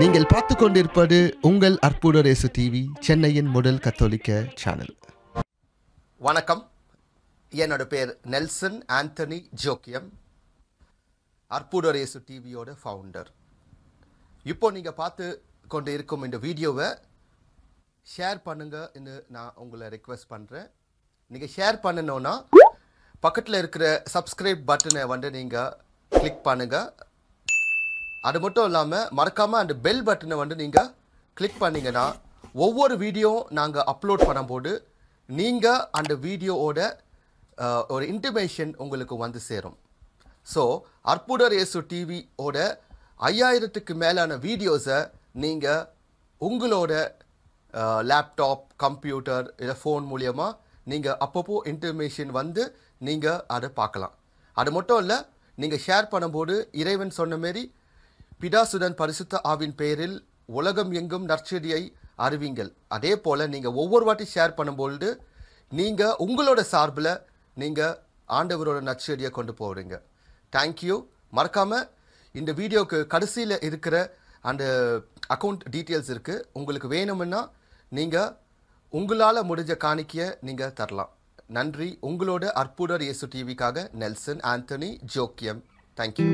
நீங்கள் பார்த்து கொண்டிருப்பது உங்கள் அற்புத ரேசு டிவி சென்னையின் முதல் கத்தோலிக்க சேனல் வணக்கம். என்னோட பேர் நெல்சன் ஆண்டனி ஜோக்கியம் அற்புதரேசு டிவியோட ஃபவுண்டர் இப்போ நீங்கள் பார்த்து கொண்டு இருக்கும் இந்த வீடியோவை ஷேர் பண்ணுங்கன்னு நான் உங்களை ரெக்வெஸ்ட் பண்ணுறேன் நீங்கள் ஷேர் பண்ணணுன்னா பக்கத்தில் இருக்கிற சப்ஸ்கிரைப் பட்டனை வந்து நீங்கள் கிளிக் பண்ணுங்கள் அது மட்டும் இல்லாமல் மறக்காமல் அந்த பெல் பட்டனை வந்து நீங்கள் கிளிக் பண்ணிங்கன்னா ஒவ்வொரு வீடியோ நாங்கள் அப்லோட் பண்ணும்போது நீங்கள் அந்த வீடியோவோட ஒரு இன்டிமேஷன் உங்களுக்கு வந்து சேரும். ஸோ அற்புதர் இயேசு டிவியோட ஐயாயிரத்துக்கு மேலான வீடியோஸை நீங்கள் உங்களோட லேப்டாப் கம்ப்யூட்டர் இல்லை ஃபோன் மூலியமாக நீங்கள் அப்பப்போ இன்டர்மேஷன் வந்து நீங்கள் அதை பார்க்கலாம். அது மட்டும் இல்லை நீங்கள் ஷேர் பண்ணும்போது இறைவன் சொன்ன மாரி பிதாசுடன் பரிசுத்த ஆவின் பெயரில் உலகம் எங்கும் நற்செடியை அறிவிங்கள். அதே போல் நீங்கள் ஒவ்வொரு வாட்டி ஷேர் பண்ணும்பொழுது நீங்கள் உங்களோட சார்பில் நீங்கள் ஆண்டவரோட நற்செடியை கொண்டு போகிறீங்க தேங்க்யூ மறக்காமல் இந்த வீடியோக்கு கடைசியில் இருக்கிற அந்த அக்கௌண்ட் டீட்டெயில்ஸ் இருக்குது உங்களுக்கு வேணும்னா நீங்கள் உங்களால் முடிஞ்ச காணிக்கையை நீங்கள் தரலாம். நன்றி. உங்களோட அற்புதர் இயேசு டிவிக்காக நெல்சன் ஆண்டனி ஜோக்கியம். தேங்க்யூ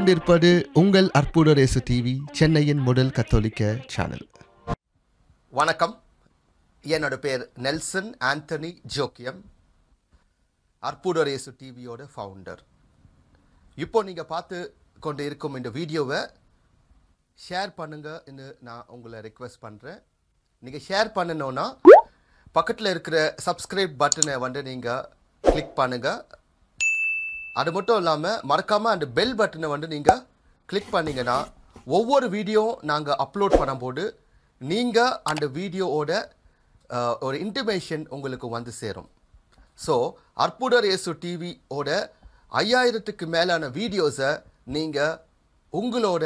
கொண்டிருப்பது உங்கள் அற்புத ரேசு டிவி சென்னையின் முதல் கத்தோலிக்க சேனல் வணக்கம். என்னோட பேர் நெல்சன் ஆண்டனி ஜோக்கியம் அற்புதரேசு டிவியோட ஃபவுண்டர் இப்போ நீங்கள் பார்த்து கொண்டு இருக்கும் இந்த வீடியோவை ஷேர் பண்ணுங்கன்னு நான் உங்களை ரெக்வெஸ்ட் பண்ணுறேன் நீங்கள் ஷேர் பண்ணணுன்னா பக்கத்தில் இருக்கிற சப்ஸ்கிரைப் பட்டனை வந்து நீங்கள் கிளிக் பண்ணுங்கள் அது மட்டும் இல்லாமல் மறக்காமல் அந்த பெல் பட்டனை வந்து நீங்கள் கிளிக் பண்ணிங்கன்னா ஒவ்வொரு வீடியோ நாங்கள் அப்லோட் பண்ணும்போது நீங்கள் அந்த வீடியோவோட ஒரு இன்டிமேஷன் உங்களுக்கு வந்து சேரும். ஸோ அற்புதர் இயேசு டிவியோட ஐயாயிரத்துக்கு மேலான வீடியோஸை நீங்கள் உங்களோட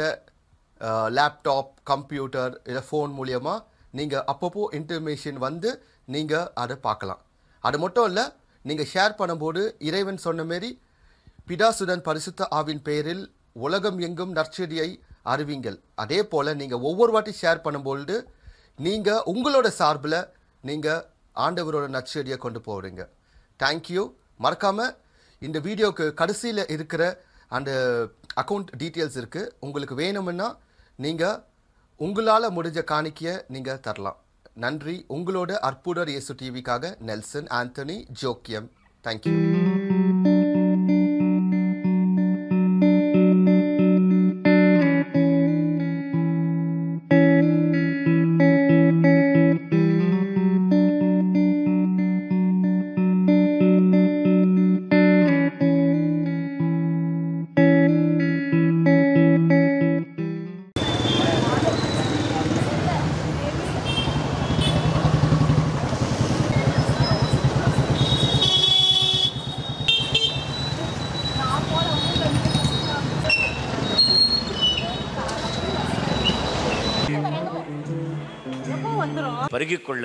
லேப்டாப் கம்ப்யூட்டர் இல்லை ஃபோன் மூலியமாக நீங்கள் அப்பப்போ இன்டர்மேஷன் வந்து நீங்கள் அதை பார்க்கலாம். அது மட்டும் இல்லை நீங்கள் ஷேர் பண்ணும்போது இறைவன் சொன்ன மாரி பிதாசுடன் பரிசுத்த ஆவின் பெயரில் உலகம் எங்கும் நற்செடியை அறிவிங்கள். அதே போல் நீங்கள் ஒவ்வொரு வாட்டி ஷேர் பண்ணும்பொழுது நீங்கள் உங்களோட சார்பில் நீங்கள் ஆண்டவரோட நற்செடியை கொண்டு போகிறீங்க தேங்க்யூ மறக்காமல் இந்த வீடியோக்கு கடைசியில் இருக்கிற அந்த அக்கௌண்ட் டீட்டெயில்ஸ் இருக்குது உங்களுக்கு வேணும்னா நீங்கள் உங்களால் முடிஞ்ச காணிக்கையை நீங்கள் தரலாம். நன்றி. உங்களோட அற்புதர் இயேசு டிவிக்காக நெல்சன் ஆந்தனி ஜோக்கியம். தேங்க்யூ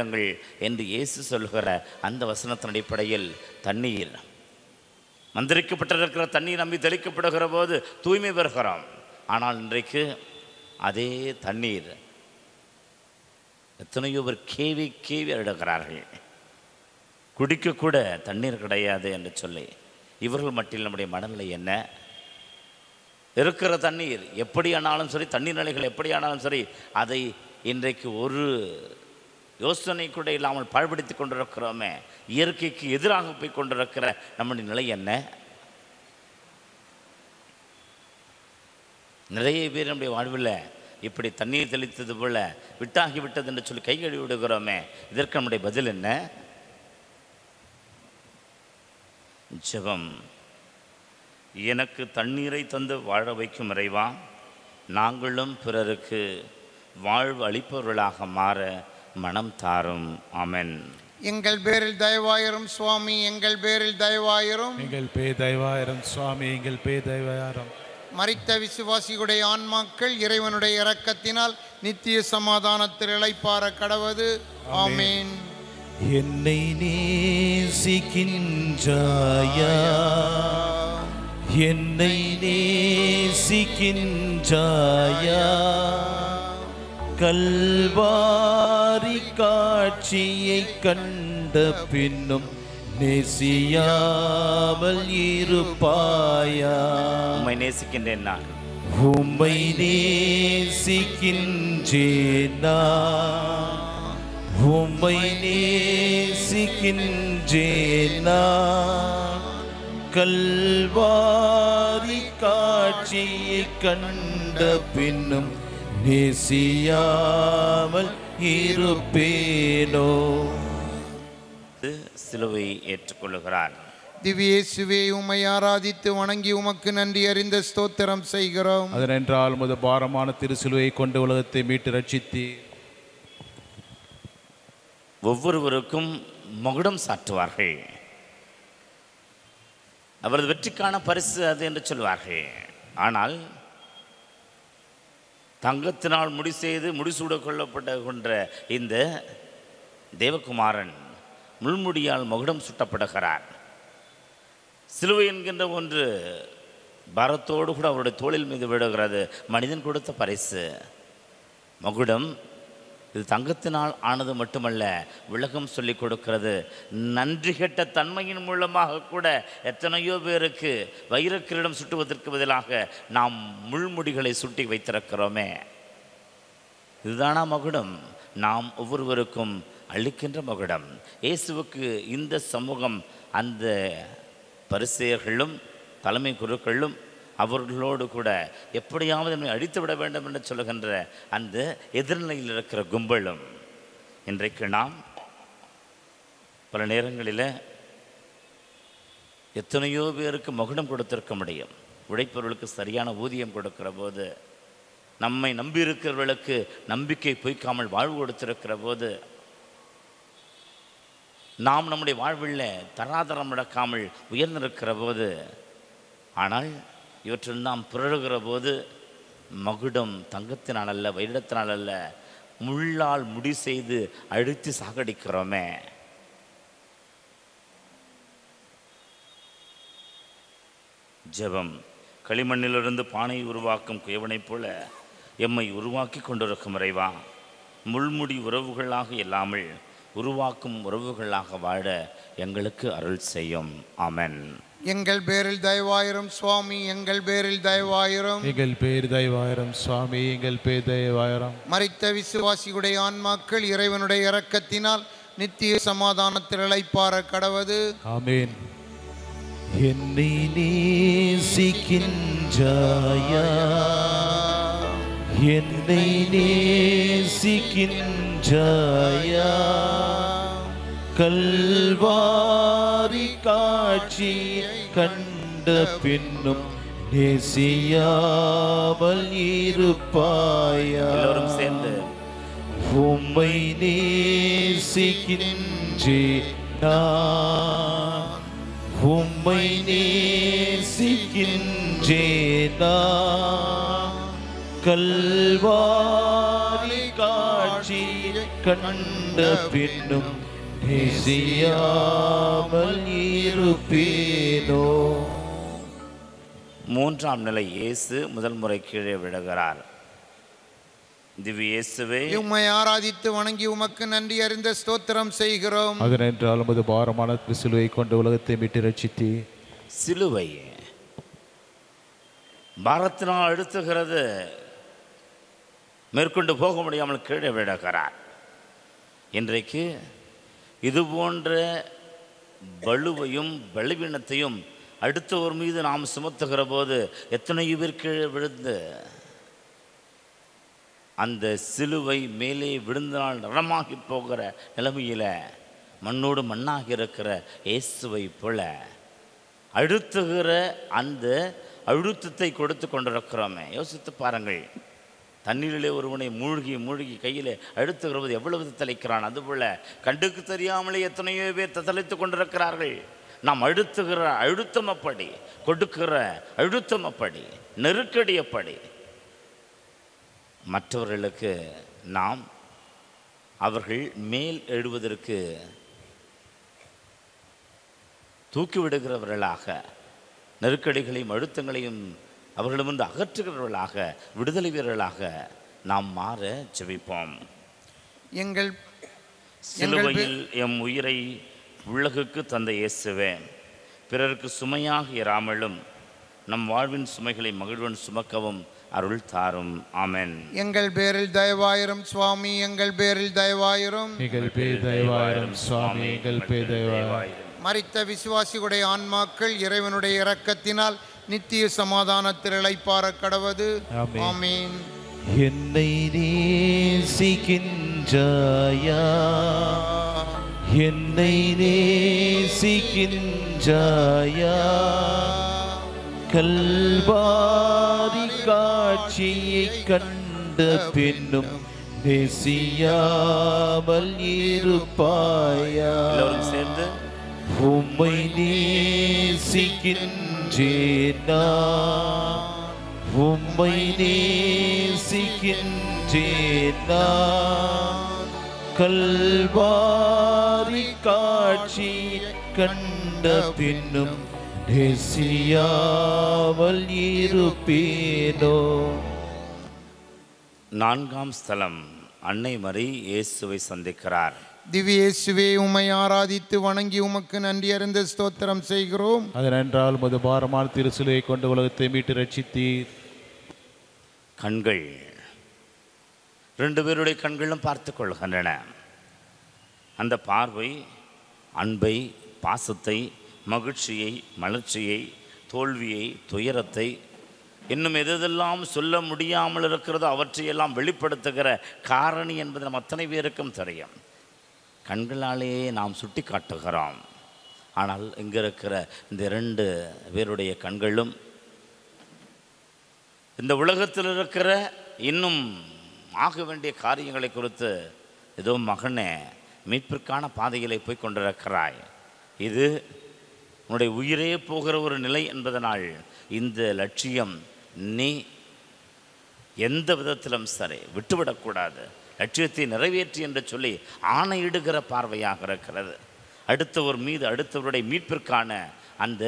கொள்ளுங்கள் என்று இயேசு சொல்கிற அந்த வசனத்தின் அடிப்படையில் தண்ணீர். மந்திரிக்கப்பட்டிருக்கிற தண்ணீர் நம்பி தெளிக்கப்படுகிற போது தூய்மை பெறுகிறோம். ஆனால் இன்றைக்கு அதே தண்ணீர் எத்தனையோ பேர் கேவி கேவி எடுக்கிறார்கள் குடிக்கக்கூட தண்ணீர் கிடையாது என்று சொல்லி. இவர்கள் மட்டில் நம்முடைய மனநிலை என்ன? இருக்கிற தண்ணீர் எப்படியானாலும் சரி தண்ணீர் நிலைகள் எப்படியானாலும் சரி அதை இன்றைக்கு ஒரு யோசனை கூட இல்லாமல் பாழ்படுத்தி கொண்டிருக்கிறோமே இயற்கைக்கு எதிராக போய் கொண்டிருக்கிற நம்முடைய நிலை என்ன? நிறைய பேர் நம்முடைய வாழ்வில் இப்படி தண்ணீர் தெளித்தது போல விட்டாகி விட்டது என்று சொல்லி கை கழுவி விடுகிறோமே இதற்கு நம்முடைய பதில் என்ன? ஜெபம். எனக்கு தண்ணீரை தந்து வாழ வைக்கும் இறைவா நாங்களும் பிறருக்கு வாழ்வு அளிப்பவர்களாக மாற மனம் தாரும். ஆமென். எங்கள் பேரில் தயவாயிரும் சுவாமி எங்கள் பேரில் தயவாயிரும். எங்கள் பே தயவாயிரம் சுவாமி எங்கள் பே தயவாயிரம். மரித்த விசுவாசிகளுடைய ஆன்மாக்கள் இறைவனுடைய இரக்கத்தினால் நித்திய சமாதானத்தில் இளைப்பார கடவது. ஆமேன். என்னை நேசிக்கின்றாயா? என்னை நேசிக்கின்றாயா? கல்வாரி காட்சியை கண்ட பின்னும் நேசியாமல் இருப்பாயா? உம்மை நேசிக்கின்றேன் நான். உம்மை நேசிக்கின்றேனா உம்மை நேசிக்கின்றேனா கல்வாரி காட்சியை கண்ட பின்னும் நேசியாமல் இருப்பேனோ? சிலுவை ஏற்றுக்கொள்ளுகிறார். திவ்யேசுவே உம்மை ஆராதித்து வணங்கி உமக்கு நன்றி அறிந்த ஸ்தோத்திரம் செய்கிறோம். அதனென்றால் முத பாரமான திருசிலுவை கொண்டு உலகத்தை மீட்டு ரட்சித்தி ஒவ்வொருவருக்கும் மகுடம் சாற்றுவார்கள். அவரது வெற்றிக்கான பரிசு அது என்று சொல்வார்கள். ஆனால் தங்கத்தினால் முடி செய்து முடிசூட கொள்ளப்பட்ட கொன்ற இந்த தேவகுமாரன் முள்முடியால் மகுடம் சுட்டப்படுகிறார். சிலுவை என்கின்ற ஒன்று பாரத்தோடு கூட அவருடைய தோளில் மீது விடுகிறது மனிதன் கொடுத்த பரிசு. மகுடம் இது தங்கத்தினால் ஆனது மட்டுமல்ல விளக்கம் சொல்லிக் கொடுக்கிறது. நன்றி கெட்ட தன்மையின் மூலமாக கூட எத்தனையோ பேருக்கு வைரக்கிரீடம் சுட்டுவதற்கு பதிலாக நாம் முள்முடிகளை சுட்டி வைத்திருக்கிறோமே. இதுதானா மகுடம்? நாம் ஒவ்வொருவருக்கும் அளிக்கின்ற மகுடம். இயேசுவுக்கு இந்த சமூகம் அந்த பரிசெயர்களும் தலைமை குருக்களும் அவர்களோடு கூட எப்படியாவது என்னை அழித்து விட வேண்டும் என்று சொல்லுகின்ற அந்த எதிர்நிலையில் இருக்கிற கும்பலும் இன்றைக்கு நாம் பல நேரங்களில் எத்தனையோ பேருக்கு மகுடம் கொடுத்திருக்க முடியும். உழைப்பவர்களுக்கு சரியான ஊதியம் கொடுக்கிற போது நம்மை நம்பியிருக்கிறவர்களுக்கு நம்பிக்கை பொய்க்காமல் வாழ்வு கொடுத்திருக்கிற போது நாம் நம்முடைய வாழ்வில் தராதரம் நடக்காமல் உயர்ந்திருக்கிற போது ஆனால் இவற்றில் நாம் பிறழுகிற போது மகுடம் தங்கத்தினால் அல்ல வைரத்தினால் அல்ல முள்ளால் முடி செய்து அழுத்தி சாகடிக்கிறோமே. ஜெபம். களிமண்ணிலிருந்து பானையை உருவாக்கும் குயவனைப் போல எம்மை உருவாக்கி கொண்டிருக்கும் இறைவா முள்முடி உறவுகளாக இல்லாமல் உருவாக்கும் உறவுகளாக வாழ எங்களுக்கு அருள் செய்யும். அமன் எங்கள் பேரில் தயவாயிரும் சுவாமி எங்கள் பேரில் தயவாயிரும். எங்கள் பேர் தயவாயிரம் சுவாமி எங்கள் பேர் தயவாயிரம். மரித்த விசுவாசிகளுடைய ஆன்மாக்கள் இறைவனுடைய இரக்கத்தினால் நித்திய சமாதானத்தில் இளைப்பார கடவது. ஆமேன். என்னை நேசிக்கின்றாயா? என்னை நேசிக்கின்றாயா? கல்வாரி காட்சியை கண்ட பின்னும் நேசியாமல் இருப்பாயா? எல்லோரும் சேர்ந்து. உம்மை நேசிக்கின்றே நான். உம்மை நேசிக்கின்றே நான். கல்வாரி காட்சி கண்ட பின்னும் நேசியாமல் இருப்பேனோ? மூன்றாம் நிலை இயேசு முதல் முறை கீழே விழுகிறார். திவ்ய இயேசுவே உம்மை ஆராதித்து வணங்கி உமக்கு நன்றி அறிந்த ஸ்தோத்திரம் செய்கிறோம். அதனென்றால் உமது பாரமான சிலுவை கொண்டு உலகத்தை மீட்டு ரட்சித்தீ. சிலுவை. பாரத்தினால் அழுத்துகிறது. மேற்கொண்டு போக முடியாமல் கீழே விழுகிறார். இன்றைக்கு இது போன்ற வலுவையும் பலவீனத்தையும் அடுத்தவர் மீது நாம் சுமத்துகிற போது எத்தனையோ பேர் கீழே விழுந்து அந்த சிலுவை மேலே விழுந்தால் நடமாகி போகிற நிலைமையில் மண்ணோடு மண்ணாக இருக்கிற இயேசுவை போல அழுத்துகிற அந்த அழுத்தத்தை கொடுத்து கொண்டிருக்கிறோமே. யோசித்து பாருங்கள். தண்ணீரிலே ஒருவனை மூழ்கி மூழ்கி கையில் அழுத்துகிறவது எவ்வளவு தலைக்கிறான்? அதுபோல் கண்டுக்கு தெரியாமலே எத்தனையோ பேர் தத்தளித்து கொண்டிருக்கிறார்கள். நாம் அழுத்துகிற அழுத்தம் அப்படி கொடுக்கிற அழுத்தம் அப்படி நெருக்கடி அப்படி. மற்றவர்களுக்கு நாம் அவர்கள் மேல் எழுவதற்கு தூக்கிவிடுகிறவர்களாக நெருக்கடிகளையும் அழுத்தங்களையும் அவர்களிடமிருந்து அகற்றுகிறவர்களாக விடுதலை வீரர்களாக நாம் மாற ஜெபிப்போம். எங்கள் சிலுவையில் எம் உயிரை உலகுக்கு தந்த இயேசுவே பிறருக்கு சுமையாக இராமலும் நம் வாழ்வின் சுமைகளை மகிழ்வன் சுமக்கவும் அருள் தாரும். ஆமென். எங்கள் பேரில் தயவாயிரும் சுவாமி எங்கள் பேரில் தயவாயிரும். எங்கள் பேர் தயவாயிரம் சுவாமி எங்கள் பேர் தயவாயிரம். மரித்த விசுவாசிகளுடைய ஆன்மாக்கள் இறைவனுடைய இரக்கத்தினால் நித்திய சமாதானத்தில் இளைப்பார கடவது ஆமென். என்னை நேசிக்கின்றாயா? என்னை நேசிக்கின்றாயா? கல்வாரி காட்சியை கண்ட பின்னும் நேசியாமல் இருப்பாயா? எல்லோரும் சேர்ந்து உம்மை நேசிக்கின்றேன் உம்மை நேசிக்கின்றேன்? கல்வாரி காட்சி கண்ட பின்னும் நேசியாமல் இருப்பேனோ? நான்காம் ஸ்தலம் அன்னை மறை இயேசுவை சந்திக்கிறார். திவ்யேசுவே உம்மை ஆராதித்து வணங்கி உமக்கு நன்றி அறிந்த ஸ்தோத்திரம் செய்கிறோம். அதனென்றால் மது பாரமான திருசிலுவை கொண்டு உலகத்தை மீட்டு ரட்சித்தீர். கண்கள். ரெண்டு பேருடைய கண்களும் பார்த்து கொள்கின்றன. அந்த பார்வை அன்பை பாசத்தை மகிழ்ச்சியை மலர்ச்சியை தோல்வியை துயரத்தை இன்னும் எதெல்லாம் சொல்ல முடியாமல் இருக்கிறதோ அவற்றையெல்லாம் வெளிப்படுத்துகிற காரணி என்பது நம் அத்தனை பேருக்கும் தெரியும். கண்களாலேயே நாம் சுட்டி காட்டுகிறோம் ஆனால் இங்கே இருக்கிற இந்த இரண்டு பேருடைய கண்களும் இந்த உலகத்தில் இருக்கிற இன்னும் ஆக வேண்டிய காரியங்களை குறித்து ஏதோ மகனே மீட்பிற்கான பாதைகளை போய் கொண்டிருக்கிறாய். இது உன்னுடைய உயிரே போகிற ஒரு நிலை என்பதனால் இந்த லட்சியம் நீ எந்த விதத்திலும் சரி விட்டுவிடக்கூடாது லட்சியத்தை நிறைவேற்றி என்று சொல்லி ஆணையிடுகிற பார்வையாக இருக்கிறது. அடுத்தவர் மீது அடுத்தவருடைய மீட்பிற்கான அந்த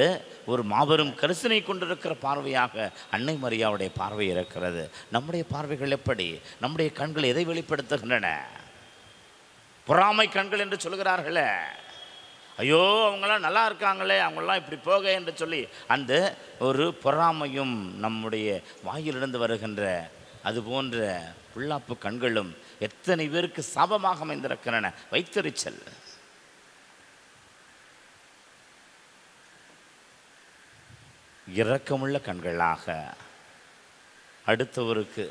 ஒரு மாபெரும் கரிசனை கொண்டிருக்கிற பார்வையாக அன்னை மரியாவுடைய பார்வை இருக்கிறது. நம்முடைய பார்வைகள் எப்படி? நம்முடைய கண்கள் எதை வெளிப்படுத்துகின்றன? பொறாமை கண்கள் என்று சொல்கிறார்களே. ஐயோ அவங்களாம் நல்லா இருக்காங்களே அவங்களாம் இப்படி போக என்று சொல்லி அந்த ஒரு பொறாமையும் நம்முடைய வாயிலிருந்து வருகின்ற அது போன்ற புல்லாப்பு கண்களும் எத்தனை பேருக்கு சாபமாக அமைந்திருக்கிறன வைத்தறிச்சல். இரக்கமுள்ள கண்களாக அடுத்தவருக்கு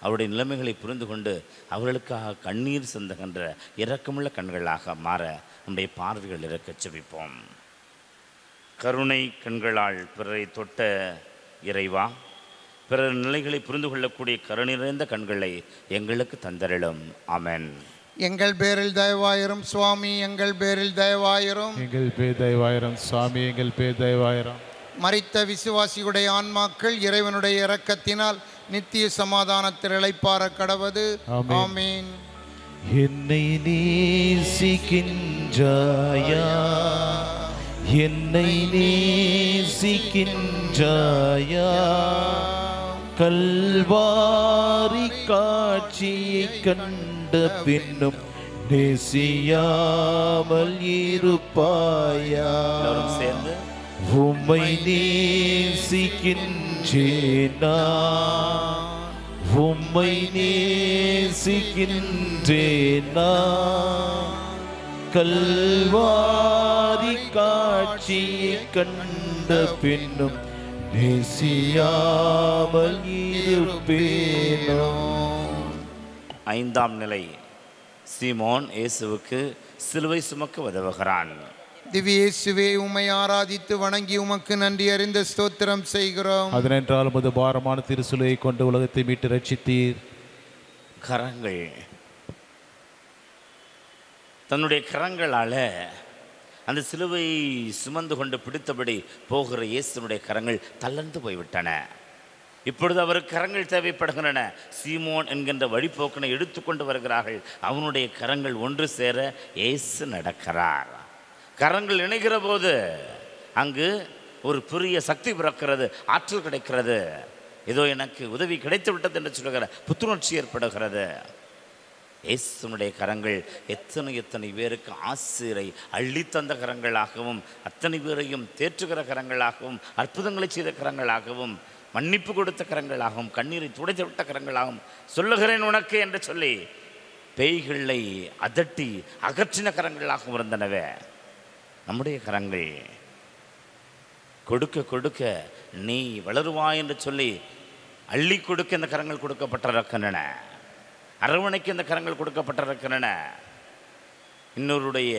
அவருடைய நிலைமைகளை புரிந்து கொண்டு அவர்களுக்காக கண்ணீர் சிந்துகின்ற இரக்கமுள்ள கண்களாக மாற நம்முடைய பார்வைகள் இறக்க செபிப்போம். கருணை கண்களால் பிறரை தொட்ட இறைவா பிறர் நிலைகளை புரிந்து கொள்ளக்கூடிய கருணை நிறைந்த கண்களை எங்களுக்கு தந்தரிடும் ஆமென். எங்கள் பேரில் தயவாயிரும் சுவாமி எங்கள் பேரில் தயவாயிரும். எங்கள் பேர் தயவாயிரம் சுவாமி எங்கள் பேர் தயவாயிரம். மரித்த விசுவாசிகளுடைய ஆன்மாக்கள் இறைவனுடைய இரக்கத்தினால் நித்திய சமாதானத்தில் இளைப்பார கடவது. ஆமீன். என்னை நேசிக்கின்றாயா? என்னை நேசிக்கின்றாயா? கல்வாரி காட்சியை கண்ட பின்னும் நேசியாமல் இருப்பாயா? உம்மை நேசிக்கின்றேனா? உம்மை நேசிக்கின்றேனா? கல்வாரி காட்சியை கண்ட பின்னும் நேசியாமல் இருப்பேனோ? ஐந்தாம் நிலை. சீமோன் இயேசுவுக்கு சிலுவை சுமக்க உதவுகிறான். திவ்ய இயேசுவே உம்மை ஆராதித்து வணங்கி உமக்கு நன்றி அறிந்த ஸ்தோத்திரம் செய்கிறோம். அதனென்றால் உமது பாரமான திருசிலுவை கொண்டு உலகத்தை மீட்டு ரட்சித்தீர் கரங்கள். தன்னுடைய கரங்களால் அந்த சிலுவை சுமந்து கொண்டு பிடித்தபடி போகிற இயேசுனுடைய கரங்கள் தளர்ந்து போய்விட்டன. இப்பொழுது அவருக்கு கரங்கள் தேவைப்படுகின்றன. சீமோன் என்கின்ற வழிபோக்கனை எடுத்துக்கொண்டு வருகிறார்கள். அவனுடைய கரங்கள் ஒன்று சேர இயேசு நடக்கிறார். கரங்கள் இணைகிற போது அங்கு ஒரு பெரிய சக்தி பிறக்கிறது ஆற்றல் கிடைக்கிறது. ஏதோ எனக்கு உதவி கிடைத்து விட்டது என்று சொல்லுகிற புத்துணர்ச்சி ஏற்படுகிறது. இயேசுனுடைய கரங்கள் எத்தனை எத்தனை பேருக்கு ஆசிரை அள்ளித்தந்த கரங்களாகவும் அத்தனை பேரையும் தேற்றுகிற கரங்களாகவும் அற்புதங்களை செய்த கரங்களாகவும் மன்னிப்பு கொடுத்த கரங்களாகவும் கண்ணீரை துடைத்து விட்ட கரங்களாகவும் சொல்லுகிறேன் உனக்கு என்று சொல்லி பேய்களை அதட்டி அகற்றின கரங்களாகவும் இருந்தனவே. நம்முடைய கரங்கள் கொடுக்க கொடுக்க நீ வளருவாய் என்று சொல்லி அள்ளி கொடுக்க இந்த கரங்கள் கொடுக்கப்பட்டிருக்கின்றன. அரவணைக்கு இந்த கரங்கள் கொடுக்கப்பட்டிருக்கின்றன. இன்னொருடைய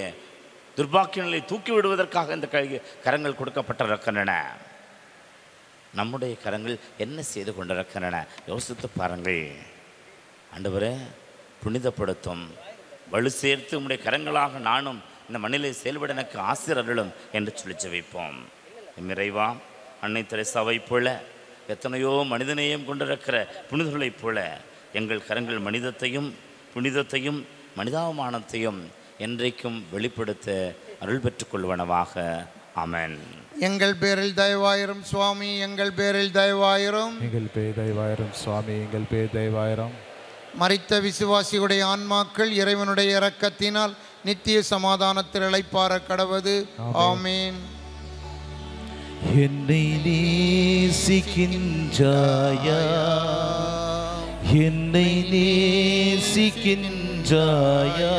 துர்பாக்கியங்களை தூக்கி விடுவதற்காக இந்த கரங்கள் கொடுக்கப்பட்டிருக்கின்றன. நம்முடைய கரங்கள் என்ன செய்து கொண்டிருக்கின்றன? யோசித்து பாருங்கள். ஆண்டவரே புனிதப்படுத்தும் வலு சேர்த்து உம்முடைய கரங்களாக நானும் இந்த மண்ணிலே செயல்பட எனக்கு ஆசிரியர்களும் என்று சொல்லி ஜெபிப்போம். இறைவா அன்னை தெரசாவைப் போல எத்தனையோ மனிதநேயம் கொண்டிருக்கிற புனிதர்களைப் போல எங்கள் கரங்கள் மனிதத்தையும் புனிதத்தையும் மனிதாபிமானத்தையும் என்றைக்கும் வெளிப்படுத்த அருள் பெற்றுக்கொள்வனவாக ஆமென். எங்கள் பேரில் தயவாயிரும் சுவாமி எங்கள் பேரில் தயவாயிரும். எங்கள் பேர் தெய்வாயிரம் சுவாமி எங்கள் பேர் தெய்வாயிரம். மரித்த விசுவாசியுடைய ஆன்மாக்கள் இறைவனுடைய இரக்கத்தினால் நித்திய சமாதானத்தில் இளைப்பார கடவது. ஆமீன். என்னை நேசிக்கின்றாயா? என்னை நேசிக்கின்றாயா?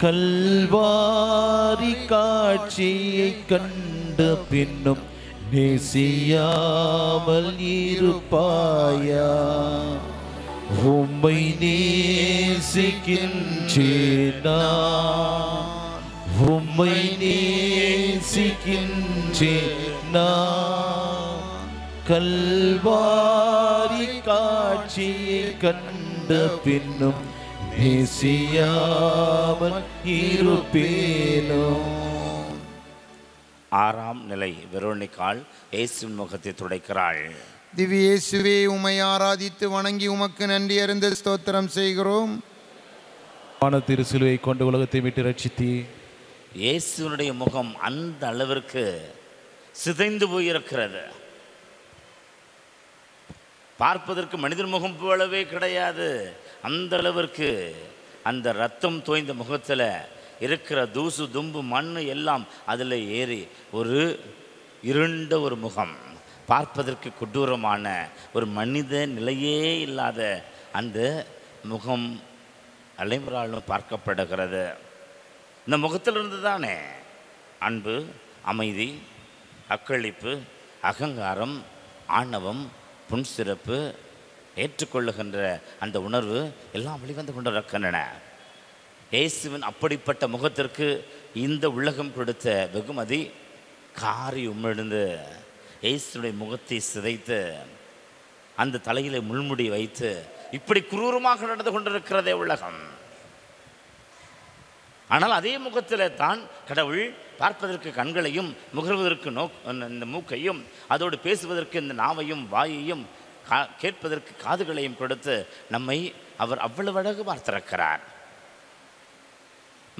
கல்வாரி காட்சியை கண்ட பின்னும் நேசியாமல் இருப்பாயா? உம்மை நேசிக்கின்றேனா? உம்மை நேசிக்கின்றேனா? கல்வாரி காட்சியை கண்ட பின்னும் இருப்பேனோ ஆறாம் நிலை வெரோனிக்காள் இயேசுவின் முகத்தை துடைக்கிறாள். திவ்ய இயேசுவே உம்மை ஆராதித்து வணங்கி உமக்கு நன்றி அறிந்த ஸ்தோத்திரம் செய்கிறோம். வான திருசிலுவை கொண்டு உலகத்தை மீட்டு ரட்சித்தீ இயேசுவினுடைய முகம் அந்த அளவிற்கு சிதைந்து போயிருக்கிறது. பார்ப்பதற்கு மனிதன் முகம் போலவே கிடையாது. அந்த அளவிற்கு அந்த ரத்தம் தோய்ந்த முகத்தில் இருக்கிற தூசு தும்பு மண் எல்லாம் அதில் ஏறி ஒரு இருண்ட ஒரு முகம். பார்ப்பதற்கு கொடூரமான ஒரு மனித நிலையே இல்லாத அந்த முகம் அலைமுறாலும் பார்க்கப்படுகிறது. இந்த முகத்திலிருந்து தானே அன்பு அமைதி அக்களிப்பு அகங்காரம் ஆணவம் புன் சிறப்பு ஏற்றுக்கொள்ளுகின்ற அந்த உணர்வு எல்லாம் வெளிவந்து கொண்டிருக்கின்றன. இயேசுவின் அப்படிப்பட்ட முகத்திற்கு இந்த உலகம் கொடுத்த வெகுமதி காரி உமிழ்ந்து இயேசுடைய முகத்தை சிதைத்து அந்த தலையில முள்முடி வைத்து இப்படி குரூரமாக நடந்து கொண்டிருக்கிறதே உலகம். ஆனால் அதே முகத்தில் தான் கடவுள் பார்ப்பதற்கு கண்களையும் முகர்வதற்கு நோக் இந்த மூக்கையும் அதோடு பேசுவதற்கு இந்த நாவையும் வாயையும் கா கேட்பதற்கு காதுகளையும் கொடுத்து நம்மை அவர் அவ்வளவு அழகு பார்த்திருக்கிறார்.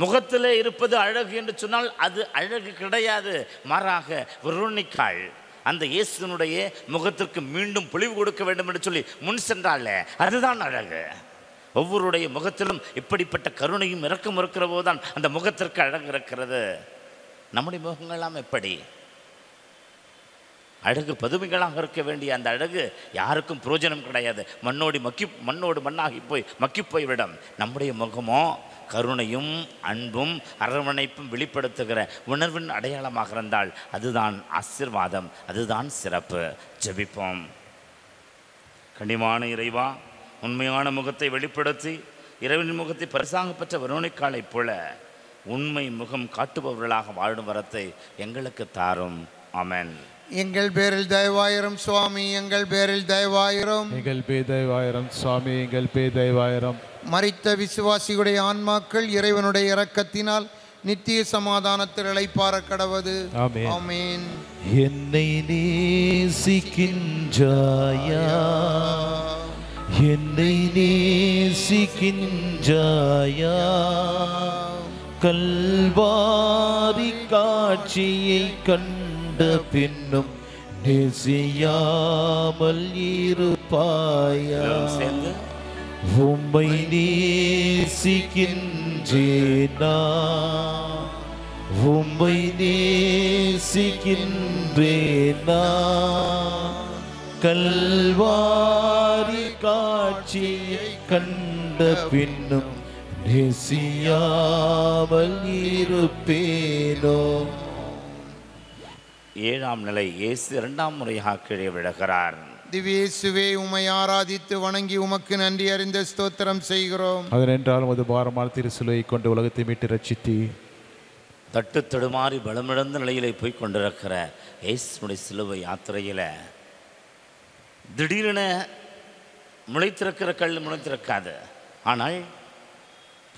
முகத்தில் இருப்பது அழகு என்று சொன்னால் அது அழகு கிடையாது. மாறாக வெரோனிக்காள் அந்த இயேசுனுடைய முகத்திற்கு மீண்டும் பொழிவு கொடுக்க வேண்டும் என்று சொல்லி முன் சென்றாலே அதுதான் அழகு. ஒவ்வொருடைய முகத்திலும் இப்படிப்பட்ட கருணையும் இறக்கம் இருக்கிற போதுதான் அந்த முகத்திற்கு அழகு இருக்கிறது. நம்முடைய முகங்கள்லாம் எப்படி? அழகு பதுமைகளாக இருக்க வேண்டிய அந்த அழகு யாருக்கும் பிரயோஜனம் கிடையாது. மண்ணோடு மக்கி மண்ணோடு மண்ணாகி போய் மக்கி போய்விடும். நம்முடைய முகமோ கருணையும் அன்பும் அரவணைப்பும் வெளிப்படுத்துகிற உணர்வின் அடையாளமாக இருந்தால் அதுதான் ஆசிர்வாதம் அதுதான் சிறப்பு. ஜெபிப்போம். கனிமான இறைவா உண்மையான முகத்தை வெளிப்படுத்தி இரவின் முகத்தை பரிசாக பெற்ற வெரோனிக்காளைப் போல உண்மை முகம் காட்டுபவர்களாக வாழும் வரத்தை எங்களுக்கு தாரும். ஆமென். எங்கள் பேரில் தயவாயிரம் சுவாமி எங்கள் பேரில் தயவாயிரம். எங்கள் பே தயவாயிரம் சுவாமி எங்கள் பே தயவாயிரம். மரித்த விசுவாசிகளுடைய ஆன்மாக்கள் இறைவனுடைய இரக்கத்தினால் நித்திய சமாதானத்தில் இளைப்பார கடவது. ஆமென். ஆமென். என்னை நேசிக்கின்றாயா? என்னை நேசிக்கின்றாயா? கல்வாரி காட்சியை கண்ட பின்னும் நேசியாமல் இருப்பாயா? உம்மை நேசிக்கின்றேனா? உம்மை நேசிக்கின்றேனா? கல்வாரி காட்சியை கண்ட பின்னும் நேசியாமல் இருப்பேனோ? ஏழாம் நிலை இயேசு இரண்டாம் முறையாக கீழே விழுகிறார். திவ்யேசுவே உம்மை ஆராதித்து வணங்கி உமக்கு நன்றி அறிந்த ஸ்தோத்திரம் செய்கிறோம். அதனென்றால் உமது பாரமான திருசிலுவை கொண்டு உலகத்தை மீட்டு ரட்சித்தி தட்டு தடுமாறி பலமிழந்த நிலையிலே போய் கொண்டிருக்கிற இயேசுனுடைய சிலுவை யாத்திரையில். திடீரென முளைத்திருக்கிற கல் முளைத்திருக்காது. ஆனால்